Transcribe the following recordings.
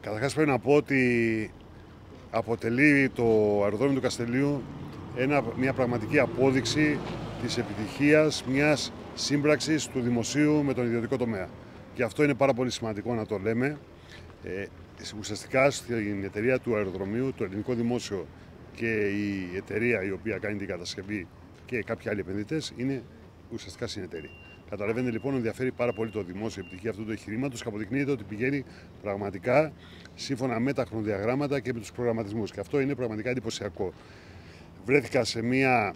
Καταρχάς πρέπει να πω ότι αποτελεί το αεροδρόμιο του Καστελίου ένα, μια πραγματική απόδειξη της επιτυχίας μιας σύμπραξης του δημοσίου με τον ιδιωτικό τομέα. Και αυτό είναι πάρα πολύ σημαντικό να το λέμε. Ε, ουσιαστικά στην εταιρεία του αεροδρομίου, το ελληνικό δημόσιο και η εταιρεία η οποία κάνει την κατασκευή και κάποιοι άλλοι επενδυτές είναι ουσιαστικά συνεταιροί. Καταλαβαίνετε λοιπόν ενδιαφέρει πάρα πολύ το δημόσιο επιτυχία αυτού του εγχειρήματος και αποδεικνύεται ότι πηγαίνει πραγματικά σύμφωνα με τα χρονοδιαγράμματα και με τους προγραμματισμούς. Και αυτό είναι πραγματικά εντυπωσιακό. Βρέθηκα σε μια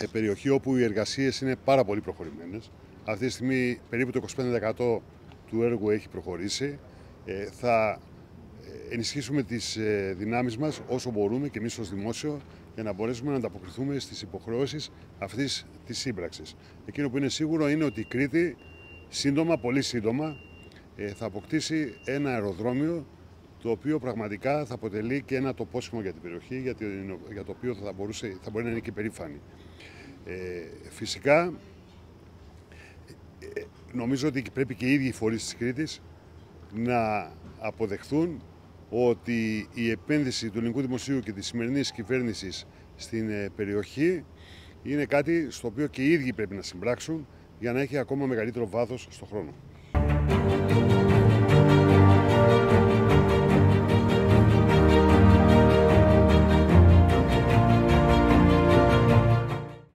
ε, περιοχή όπου οι εργασίες είναι πάρα πολύ προχωρημένες. Αυτή τη στιγμή περίπου το 25% του έργου έχει προχωρήσει. Ε, θα ε, ενισχύσουμε τις δυνάμεις μας όσο μπορούμε και εμείς ως δημόσιο για να μπορέσουμε να ανταποκριθούμε στις υποχρεώσεις αυτής της σύμπραξης. Εκείνο που είναι σίγουρο είναι ότι η Κρήτη σύντομα, πολύ σύντομα, θα αποκτήσει ένα αεροδρόμιο το οποίο πραγματικά θα αποτελεί και ένα τοπόσιμο για την περιοχή, για το οποίο θα, μπορούσε, θα μπορεί να είναι και περήφανη. Ε, φυσικά, ε, νομίζω ότι πρέπει και οι ίδιοι οι φορείς της Κρήτης να αποδεχθούν ότι η επένδυση του ελληνικού δημοσίου και της σημερινής κυβέρνησης στην ε, περιοχή είναι κάτι στο οποίο και οι ίδιοι πρέπει να συμπράξουν για να έχει ακόμα μεγαλύτερο βάθος στον χρόνο.